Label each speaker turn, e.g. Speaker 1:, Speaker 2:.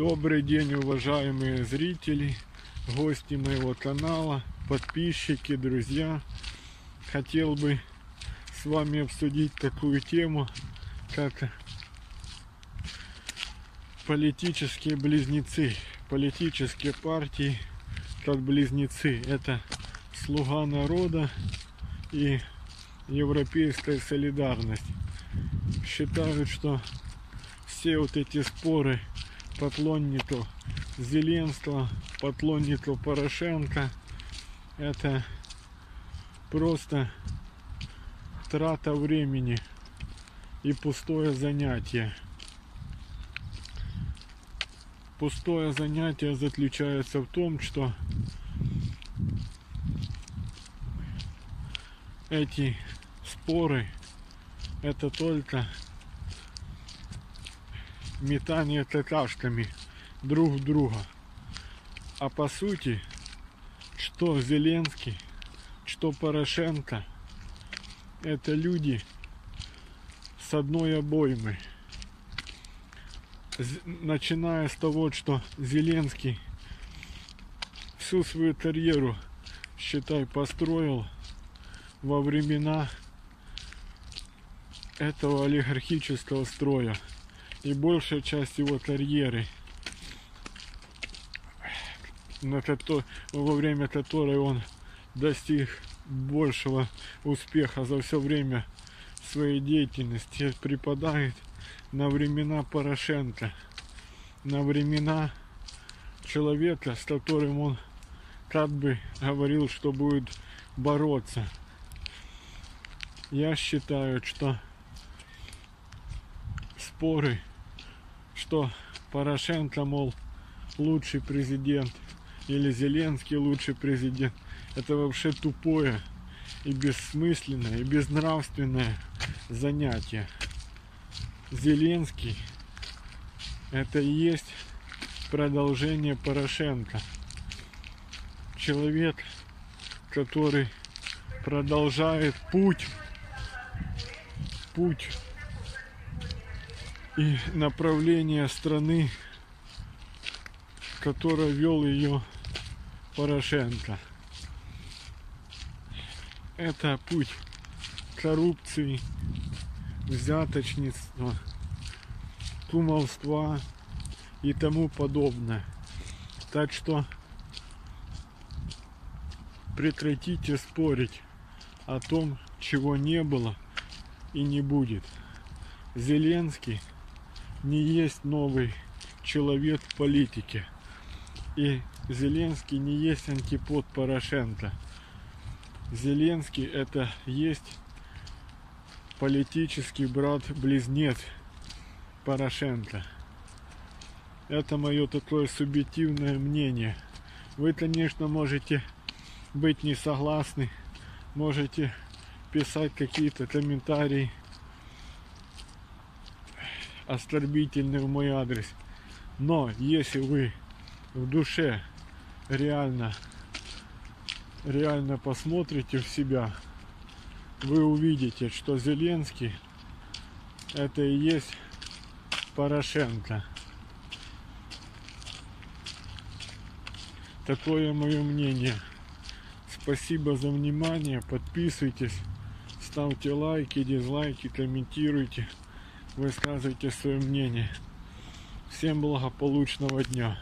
Speaker 1: Добрый день, уважаемые зрители, гости моего канала, подписчики, друзья. Хотел бы с вами обсудить такую тему, как политические близнецы. Политические партии как близнецы. Это слуга народа и европейская солидарность. Считают, что все вот эти споры поклонников Зеленского, поклонников Порошенко, это просто трата времени и пустое занятие. Пустое занятие заключается в том, что эти споры это только метание какашками друг друга. А по сути, что Зеленский, что Порошенко, это люди с одной обоймы. Начиная с того, что Зеленский всю свою карьеру, считай, построил во времена этого олигархического строя и большая часть его карьеры, на кото, во время которой он достиг большего успеха за все время своей деятельности, припадает на времена Порошенко, на времена человека, с которым он как бы говорил, что будет бороться. Я считаю, что споры что Порошенко, мол, лучший президент или Зеленский лучший президент. Это вообще тупое и бессмысленное, и безнравственное занятие. Зеленский это и есть продолжение Порошенко. Человек, который продолжает путь, путь и направление страны, которое вел ее Порошенко. Это путь коррупции, взяточництва, кумовства и тому подобное. Так что прекратите спорить о том, чего не было и не будет. Зеленский не есть новый человек в политике. И Зеленский не есть антипод Порошенко. Зеленский это есть политический брат-близнец Порошенко. Это мое такое субъективное мнение. Вы, конечно, можете быть не согласны, можете писать какие-то комментарии оскорбительный в мой адрес. Но если вы в душе реально, реально посмотрите в себя, вы увидите, что Зеленский это и есть Порошенко. Такое мое мнение. Спасибо за внимание. Подписывайтесь, ставьте лайки, дизлайки, комментируйте высказывайте свое мнение. Всем благополучного дня.